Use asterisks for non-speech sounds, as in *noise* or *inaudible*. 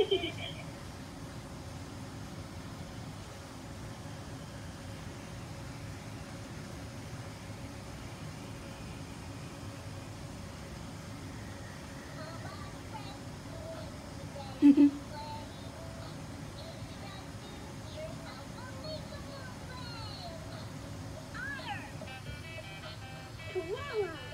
*laughs* Koala!